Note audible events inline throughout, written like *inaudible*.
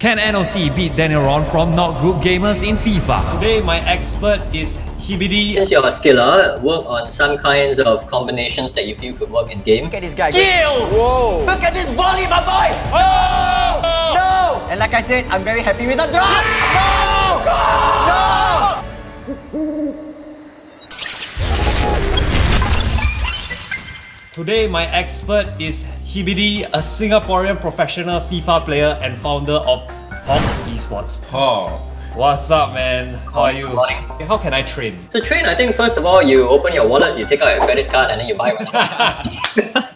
Can NOC beat Danial Ron from Not Good Gamers in FIFA? Today, my expert is Hibidi. Since you're a skiller, work on some kinds of combinations that you feel could work in game. Look at this guy. Skill! Whoa! Look at this volley, my boy! Oh! No! And like I said, I'm very happy with the drop! No! No! Today, my expert is Hibidi, a Singaporean professional FIFA player and founder of Hawk Esports. Oh. What's up, man? How are you? Good morning. How can I train? To train, I think first of all, you open your wallet, you take out your credit card, and then you buy one. *laughs*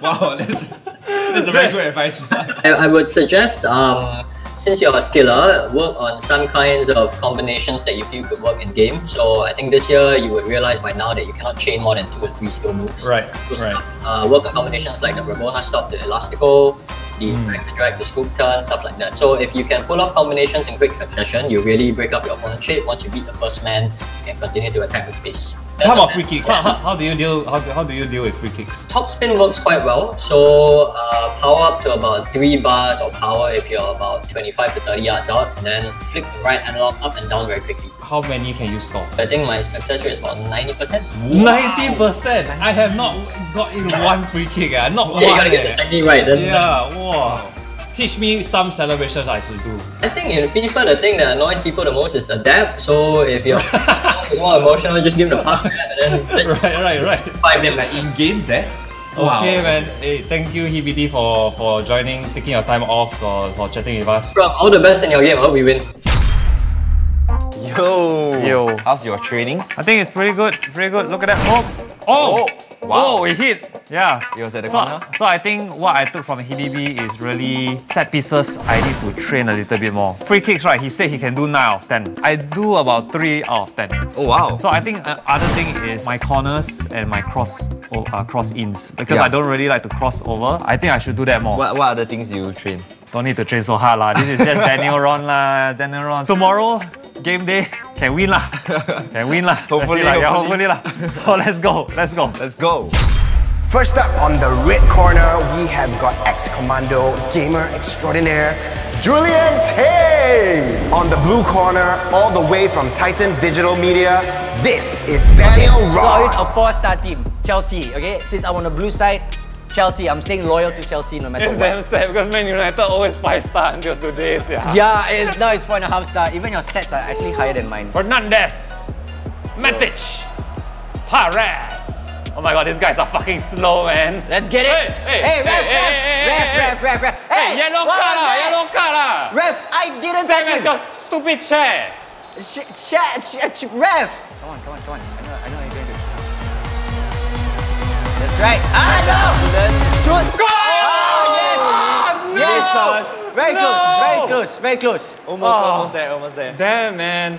Wow, that's, that's a very good advice. *laughs* I, I would suggest, um, since you're a skiller, work on some kinds of combinations that you feel could work in game. So I think this year you would realize by now that you cannot chain more than two or three skill moves. Right, So right. stuff, uh, work on combinations like the Rabona stop, the Elastico, the Hmm. drag, the drag, the scoop turn, stuff like that. So if you can pull off combinations in quick succession, you really break up your opponent's shape. Once you beat the first man, you can continue to attack with pace. That's How about free kicks? How, how, how do you deal? How, do- how do you deal with free kicks? Top spin works quite well. So uh, power up to about three bars of power if you're about 25 to 30 yards out, and then flick the right analog up and down very quickly. How many can you score? I think my success rate is about 90%. Ninety percent. I have not got in one free kick. Eh. Not Yeah, you one. gotta get the eh. technique right. Then Yeah. Wow. Teach me some celebrations I should do. I think in FIFA the thing that annoys people the most is the dab. So if you're *laughs* it's more emotional, just give them the fast dab and then *laughs* Right, right, right. five them like in game there? Okay, man. Hey, thank you, Hibidi, for for joining, taking your time off for, for chatting with us. Bro, all the best in your game. I hope we win. Yo. Yo. How's your trainings? I think it's pretty good, pretty good. Look at that. Oh, oh, Oh, oh wow. oh, it hit. Yeah. It was at the So, corner. so I think what I took from Hibidi is really set pieces. I need to train a little bit more. Free kicks, right? He said he can do 9 out of 10. I do about 3 out of 10. Oh wow. So I think uh, other thing is my corners and my cross uh, cross ins because Yeah. I don't really like to cross over. I think I should do that more. what, what other things do you train? Don't need to train so hard lah. This is just *laughs* Danial Ron lah. Danial Ron. Tomorrow, game day, can win lah. *laughs* Can win lah. Hopefully, Let's lah. Yeah, hopefully. hopefully lah. *laughs* So let's go. Let's go. Let's go. First up on the red corner, we have got ex-commando gamer extraordinaire, Julian Tay. On the blue corner, all the way from Titan Digital Media, this is Daniel So it's Ross. a four-star team. Chelsea, okay? Since I'm on the blue side, Chelsea. I'm staying loyal to Chelsea no matter It's what. damn sad because Man United always five star until today. Yeah. Yeah, it's, now it's four and a half star. Even your stats are actually higher than mine. Fernandes, Matic, Pares. Oh my god, these guys are fucking slow, man. Let's get it. Hey, hey, hey, ref, hey, ref, hey, ref, hey, ref, ref, ref. Hey, Hey, yellow card, was yellow card. Ref, I didn't Same touch as your stupid chair. Sh- sh- sh- sh- ref. Come on, come on, come on. I know, I know you're going to. That's right. Ah, no! Shoot! Go! Oh, yes! Yes! Very close, very close, very close. Almost, almost there, almost there. Damn, man.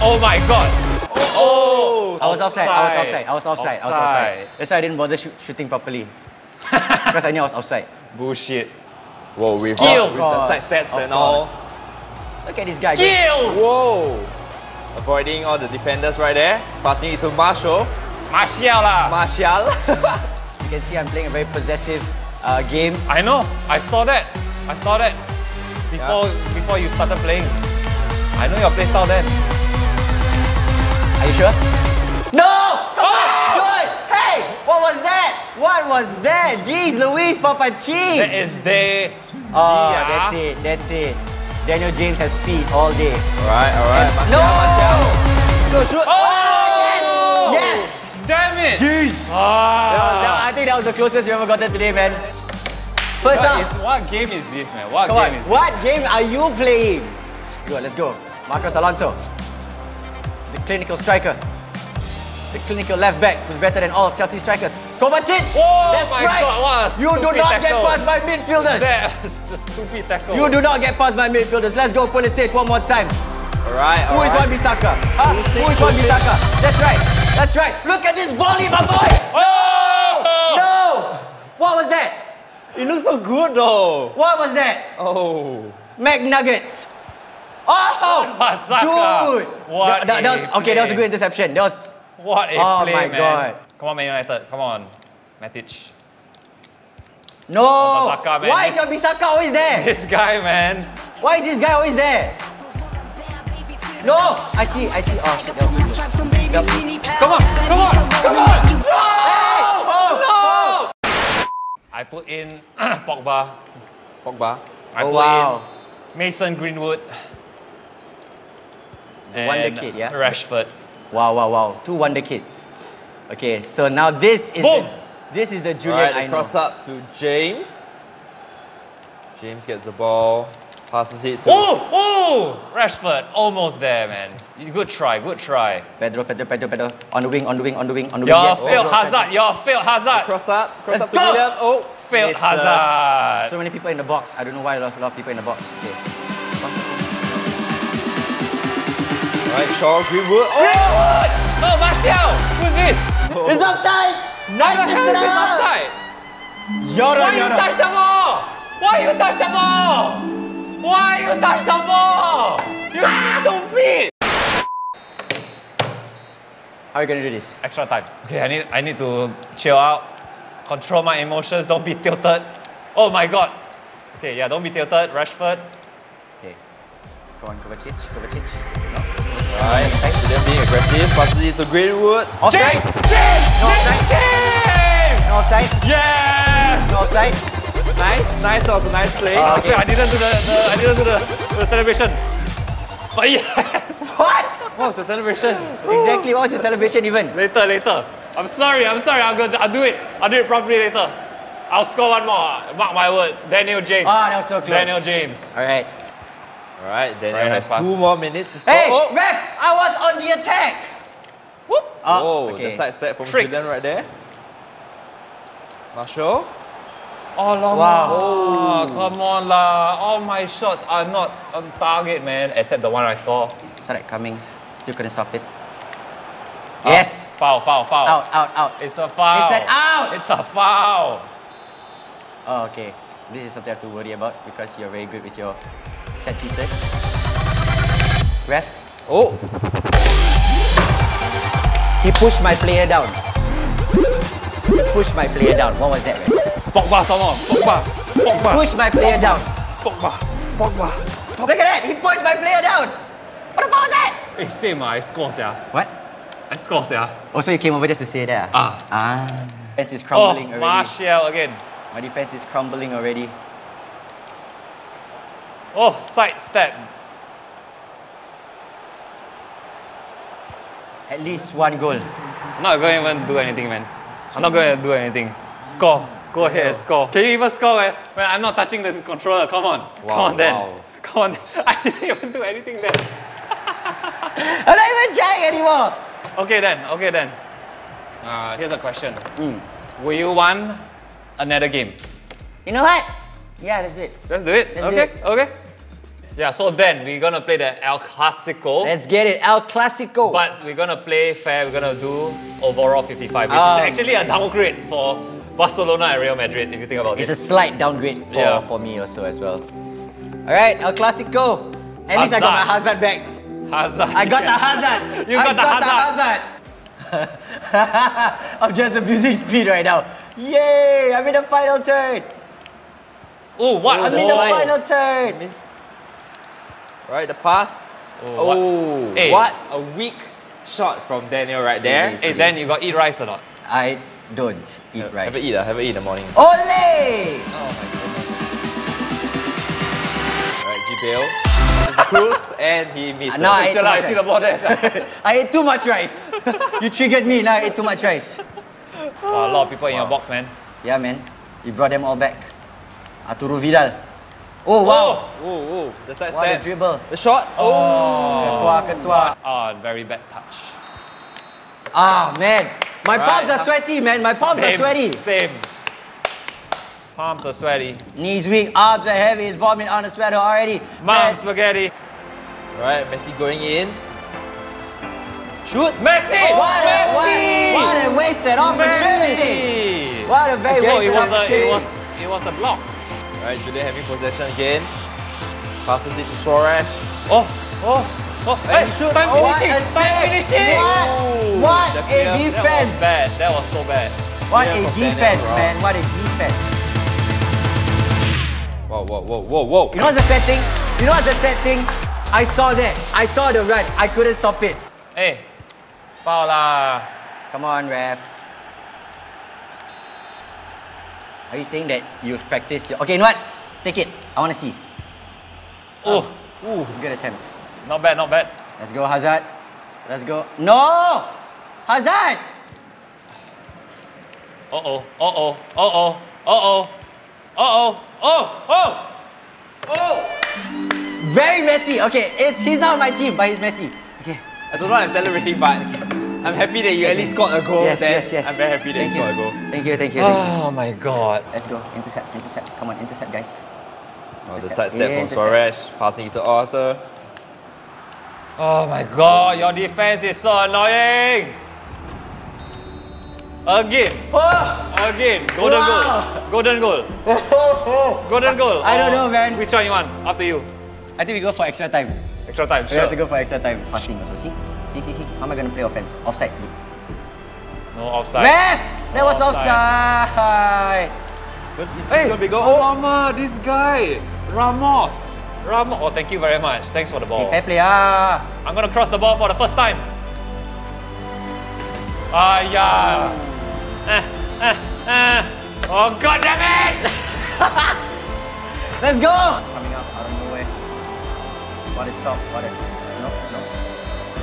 Oh my god. Oh! I was offside, I was offside, I was offside, I was offside. That's why I didn't bother shoot, shooting properly. *laughs* because I knew I was offside. Bullshit. Whoa, with, Skills. with the side steps Of and all. Look at this guy. Skills! Whoa. Avoiding all the defenders right there. Passing it to Marshall. Martial lah. Martial. *laughs* You can see I'm playing a very possessive uh, game. I know. I saw that. I saw that before before you started playing. I know your playstyle then. Are you sure? No! Come on! Good! Hey! What was that? What was that? Jeez Louise, Papa Cheese! That is they. Oh, Yeah. that's it, that's it. Daniel James has speed all day. alright, alright. No! Go shoot! Oh! Yes! Damn it! Jeez! Ah. I think that was the closest you ever gotten today, man. First What, up, is, what game is this, man? What come on. game is What game are you playing? Let's go, let's go. Marcos Alonso, the clinical striker. The clinical left back who's better than all of Chelsea strikers. Kovacic! Oh That's right! God, you do not tackle. get past by midfielders! That's *laughs* the stupid tackle. You do not get past by midfielders. Let's go open the stage one more time. Alright, Who is alright. Wan Bissaka? Huh? Who is Wan Bissaka? That's right. That's right. Look at this volley, my boy! Oh! No! What was that? It looks so good though. What was that? Oh. McNuggets. Oh! *laughs* Bissaka. Dude! What That, that, that was, okay, that was a good interception. That was. What a Oh play, my man. God. Come on, Man United. Come on. Matic. No! Bissaka, man. Why is This- your Bissaka always there? *laughs* This guy, man. Why is this guy always there? No! I see, I see. Oh shit, that was so good. Come on, come on, come on. No! Oh, oh! I put in *clears throat* Pogba. Pogba. I Oh, put wow. in Mason Greenwood. Wonder kid, yeah? Rashford. Wow, wow, wow. Two wonder kids. Okay, so now this is Boom. the, this is the Julian Alright, I they know. cross up to James. James gets the ball, passes it to. Oh, oh! Rashford, almost there, man. Good try, good try. Pedro, Pedro, Pedro, Pedro. On the wing, on the wing, on the wing, on the You're wing. Yes, failed Pedro, Hazard, you're failed Hazard. Cross up, cross Let's up to go. Willian. Oh, Failed. Uh, Hazard. So many people in the box. I don't know why there's a lot of people in the box. Okay. Right, Shaw, Greenwood. Oh, Greenwood! No, Martial! Who's this? Oh. It's offside! What the hell is this offside? Why you touch the ball? Why you touch the ball? Why you touch the ball? You ah! stupid! How are you gonna do this? Extra time. Okay, I need I need to chill out, control my emotions, don't be tilted. Oh my god. Okay, yeah, don't be tilted, Rashford. Okay. Go on, Kovacic, Kovacic. Right, them being aggressive, passes it to Greenwood. Offside! James! No offside! James! No offside! Yes! No offside! Nice, nice, that was a nice play. Ah, okay, I didn't do the, the I didn't do the, the celebration. But yes! *laughs* What? What was the celebration? Exactly, what was your celebration even? Later, later. I'm sorry, I'm sorry. I'm gonna I'll do it. I'll do it properly later. I'll score one more. Mark my words. Daniel James. Ah, that was so close. Daniel James. Alright. Alright, Daniel Very has pass. two more minutes to score. Hey, oh, ref! I was on the attack! Whoop. Oh okay. the side set from Tricks. Julian right there. Marshall. Oh, Lama. Wow. Oh, come on lah. All my shots are not on target, man. Except the one I score. Saw that coming. Still couldn't stop it. Yes! Foul, foul, foul. Out, out, out. It's a foul. It's an out! It's a foul. Oh, okay. This is something I have to worry about because you're very good with your set pieces. Ref, Oh, he pushed my player down. He pushed my player down. What was that, ref? Pogba some more. Pogba. Pogba. Pushed my player down. Pogba. Pogba. Look at that! He pushed my player down! What the fuck was that? Eh, same ah. I score, sia. What? I score, sia. Oh, so you came over just to say that? Ah. Ah. Defense is Oh, crumbling already. Martial again. My defense is crumbling already. Oh, sidestep. At least one goal. I'm not going to even do anything, man. I'm not going to do anything. Score. Go ahead and score. Can you even score when, when I'm not touching the controller? Come on. Come Wow, on then. wow. Come on. *laughs* I didn't even do anything then. *laughs* I'm not even trying anymore. Okay then. Okay then. Uh, here's a question. Will you want another game? You know what? Yeah, let's do it. Let's do it. Let's do okay. it. Okay. Yeah. So then we're gonna play the El Clasico. Let's get it. El Clasico. But we're gonna play fair. We're gonna do overall 55, which Um, is actually a downgrade for Barcelona and Real Madrid. If you think about It's it. It's a slight downgrade for, Yeah. for me also as well. Alright, El Clasico. At least I got my Hazard back. Hazard. I got the Hazard. *laughs* You I got the Hazard. *laughs* I'm just abusing speed right now. Yay! I'm in the final turn. Oh, what? I'm in the final turn. miss. Right, the pass. Oh, what? Oh, Hey. what a weak shot from Daniel right there. It is. Hey, then you got eat rice or not? I don't eat rice. Have a eat, uh, have a eat in the morning. Ole! Oh my goodness. Right, Gibale. Cruz and he misses. No, I ate too I much see the rice. ball there. *laughs* I ate too much rice. *laughs* you triggered me, now I ate too much rice. Wow, a lot of people in your box, man. Yeah, man. You brought them all back. Arturo Vidal. Oh, wow. Oh, oh, the side What a step. dribble. The shot. Oh, Ketua, ketua. Oh, very bad touch. Ah, man. My Right. palms are sweaty, man. My palms are sweaty. Same. Palms are sweaty. Knees weak, arms are heavy. He's vomit on the sweater already. Mom, Man, spaghetti. right. Messi going in. Shoots. Messi! What a, what, what a wasted opportunity. Messi! What a very Oh, wasted it was a, it was, it was a block. Right, Julian having possession again. Passes it to Suarez. Oh, oh, oh. Hey, he time Oh, finishing, time finishing. What? Ooh, What a player- oh, That was defense. bad. That was so bad. What Yeah, a defense, man. What a defense. Whoa, whoa, whoa, whoa, whoa. You know what's the sad thing? You know what's the sad thing? I saw that. I saw the run. I couldn't stop it. Hey, foul lah. Come on, ref. Are you saying that you've practiced your... Okay, you know what? Take it. I want to see. Oh, Ooh, good attempt. not bad, not bad. Let's go, Hazard. Let's go. No! Hazard! Uh oh, uh oh, uh oh, uh oh, oh, oh, oh! Very messy. Okay, it's he's not on my team, but he's messy. Okay. I don't know what I'm celebrating, but I'm happy that you at least scored a goal. Yes, then. yes, yes. I'm very happy that thank you scored a goal. Thank you, thank you, thank you. Oh my god. Let's go. Intercept, intercept. Come on, intercept, guys. Oh, the Intercept. side step from Intercept. Suarez, passing it to Arthur. Oh my god, your defense is so annoying! Again! Oh. Again! Golden Wow. goal! Golden goal! *laughs* Golden goal! I don't know, man. Which one you want? After you. I think we go for extra time. Extra time, We have to go for extra time. Passing also. See? See, see, see. How am I going to play offense? Offside. No offside. Ref! That was Offside. offside. It's good. It's Hey, gonna be goal. oh, Mama, this guy, Ramos. Ramos. Oh, thank you very much. Thanks for the ball. Hey, fair play. Ah. I'm gonna cross the ball for the first time. Ah, yeah. Eh, eh, eh. Oh, god damn it! *laughs* Let's go! Coming up out of nowhere. What is stop? What is...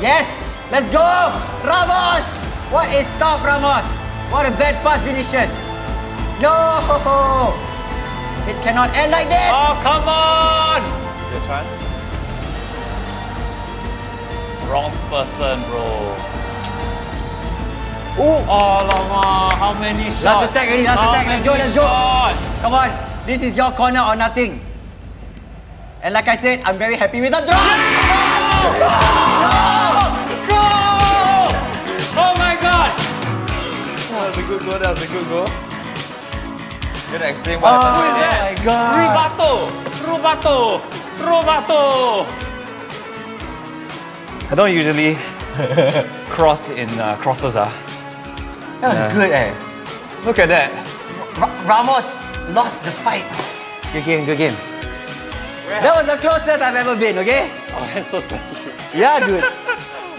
Yes! Let's go! Ramos! What is stop, Ramos? What a bad pass finishes. No! It cannot end like this! Oh, come on! Is your chance? Wrong person, bro. Ooh. Oh, lama. How many shots? Last attack already, last How attack. Let's go, let's go. shots? Come on. This is your corner or nothing. And like I said, I'm very happy with the draw! That was a good goal. That was a. You gonna explain what Oh. Who is that? my God. Rubato! Rubato! Rubato! I don't usually *laughs* cross in uh, crosses. Ah. That was good, eh? Look at that. Ra- Ramos lost the fight. Good game, good game. That was the closest I've ever been, okay? Oh, that's so sweaty. Yeah, dude. *laughs*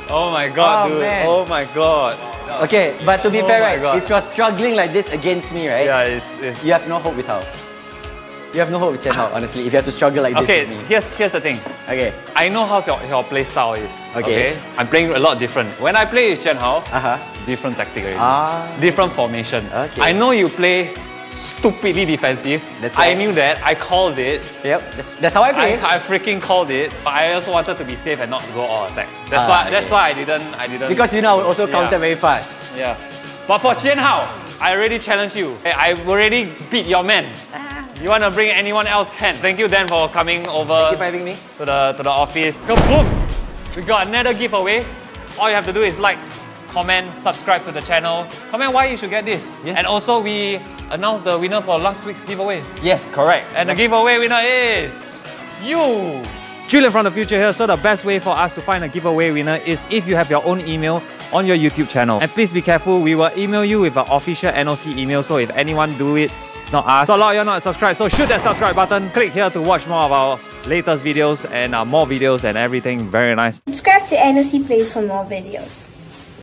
Oh my god, Oh, dude. man. Oh my god. Okay, but to be Oh fair, right, God. if you're struggling like this against me, right, Yeah, it's, it's you have no hope with Hao. You have no hope with Chen Hao, honestly, if you have to struggle like Okay, this me. here's here's the thing. Okay. I know how your, your play style is. Okay. I'm playing a lot different. When I play with Chen Hao, Uh-huh. different tactic already. Ah. Different formation. Okay. I know you play stupidly defensive. That's I knew that. I called it. Yep, that's, that's how I play. I, I freaking called it, but I also wanted to be safe and not go all attack. That's Ah, why okay. that's why I didn't I didn't because you know I will also counter Yeah. very fast. Yeah. But for Chen Hao, I already challenged you. Hey, I already beat your man. You wanna bring anyone else can. Thank you Dan for coming over Thank you for having me. to the to the office. Kaboom! We got another giveaway. All you have to do is like, comment, subscribe to the channel. Comment why you should get this. Yes. And also we announced the winner for last week's giveaway. Yes, correct. And the giveaway winner is you. Julian from the future here. So the best way for us to find a giveaway winner is if you have your own email on your YouTube channel. And please be careful, we will email you with an official NOC email. So if anyone do it, it's not us. So a lot of you are not subscribed. So shoot that subscribe button. Click here to watch more of our latest videos and uh, more videos and everything. Very nice. Subscribe to NOC Plays for more videos.